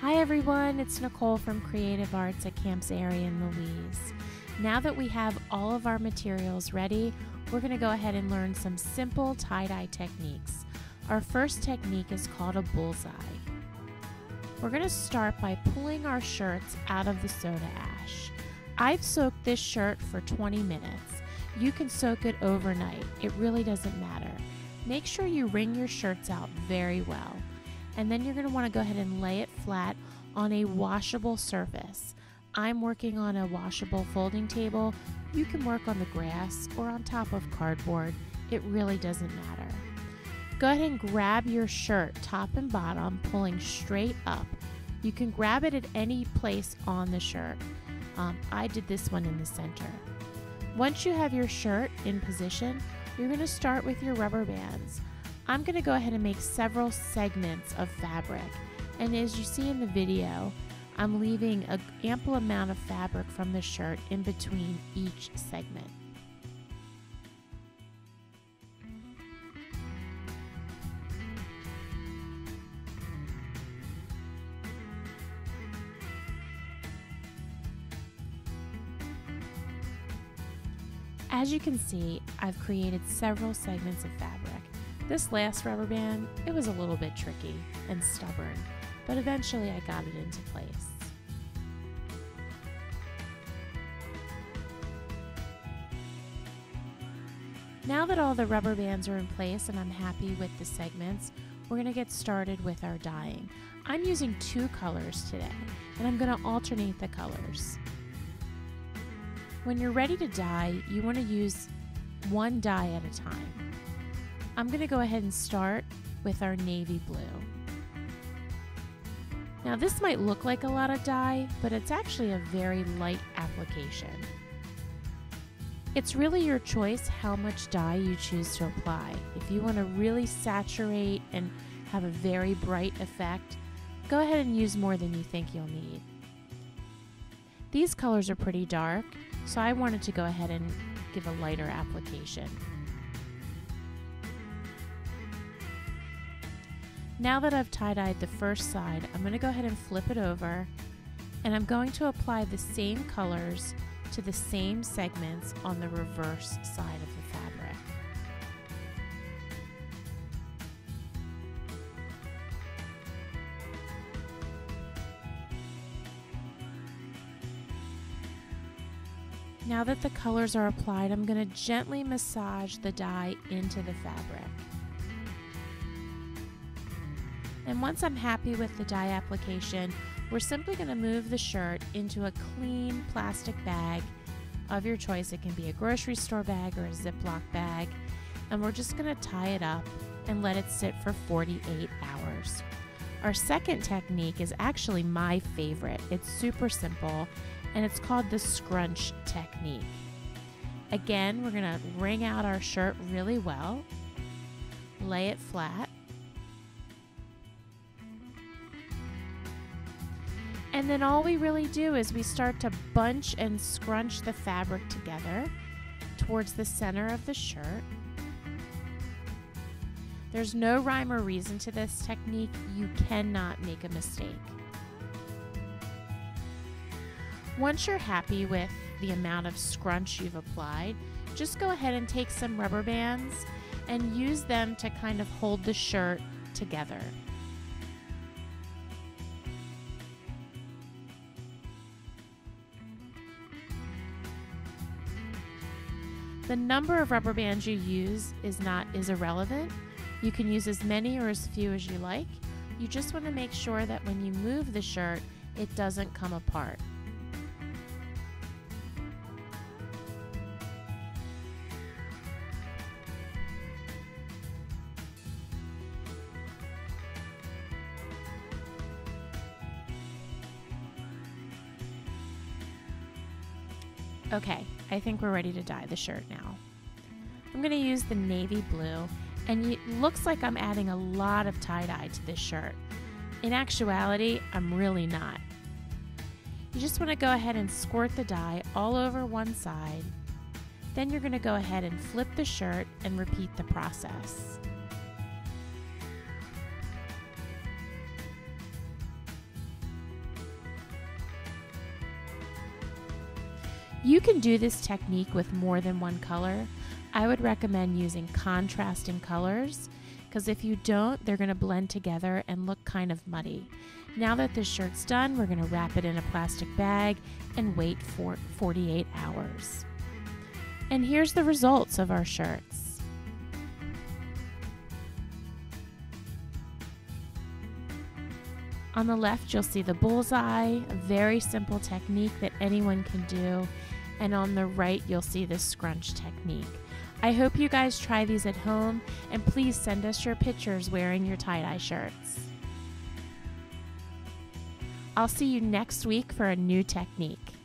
Hi everyone, it's Nicole from Creative Arts at Camps Airy and Louise. Now that we have all of our materials ready, we're going to go ahead and learn some simple tie-dye techniques. Our first technique is called a bullseye. We're going to start by pulling our shirts out of the soda ash. I've soaked this shirt for 20 minutes. You can soak it overnight, it really doesn't matter. Make sure you wring your shirts out very well. And then you're going to want to go ahead and lay it flat on a washable surface. I'm working on a washable folding table. You can work on the grass or on top of cardboard. It really doesn't matter. Go ahead and grab your shirt top and bottom, pulling straight up. You can grab it at any place on the shirt. Um, I did this one in the center. Once you have your shirt in position, you're going to start with your rubber bands. I'm going to go ahead and make several segments of fabric. And as you see in the video, I'm leaving an ample amount of fabric from the shirt in between each segment. As you can see, I've created several segments of fabric. This last rubber band, it was a little bit tricky and stubborn, but eventually I got it into place. Now that all the rubber bands are in place and I'm happy with the segments, we're going to get started with our dyeing. I'm using two colors today, and I'm going to alternate the colors. When you're ready to dye, you want to use one dye at a time. I'm going to go ahead and start with our navy blue. Now this might look like a lot of dye, but it's actually a very light application. It's really your choice how much dye you choose to apply. If you want to really saturate and have a very bright effect, go ahead and use more than you think you'll need. These colors are pretty dark, so I wanted to go ahead and give a lighter application. Now that I've tie-dyed the first side, I'm going to go ahead and flip it over and I'm going to apply the same colors to the same segments on the reverse side of the fabric. Now that the colors are applied, I'm going to gently massage the dye into the fabric. And once I'm happy with the dye application, we're simply going to move the shirt into a clean plastic bag of your choice. It can be a grocery store bag or a Ziploc bag. And we're just going to tie it up and let it sit for 48 hours. Our second technique is actually my favorite. It's super simple and it's called the scrunch technique. Again, we're going to wring out our shirt really well, lay it flat, And then all we really do is we start to bunch and scrunch the fabric together towards the center of the shirt. There's no rhyme or reason to this technique. You cannot make a mistake. Once you're happy with the amount of scrunch you've applied, just go ahead and take some rubber bands and use them to kind of hold the shirt together. The number of rubber bands you use is not is irrelevant. You can use as many or as few as you like. You just want to make sure that when you move the shirt, it doesn't come apart. Okay, I think we're ready to dye the shirt now. I'm going to use the navy blue, and it looks like I'm adding a lot of tie-dye to this shirt. In actuality, I'm really not. You just want to go ahead and squirt the dye all over one side. Then you're going to go ahead and flip the shirt and repeat the process. You can do this technique with more than one color. I would recommend using contrasting colors because if you don't, they're going to blend together and look kind of muddy. Now that this shirt's done, we're going to wrap it in a plastic bag and wait for 48 hours. And here's the results of our shirts. On the left, you'll see the bullseye, a very simple technique that anyone can do. And on the right, you'll see the scrunch technique. I hope you guys try these at home and please send us your pictures wearing your tie dye shirts. I'll see you next week for a new technique.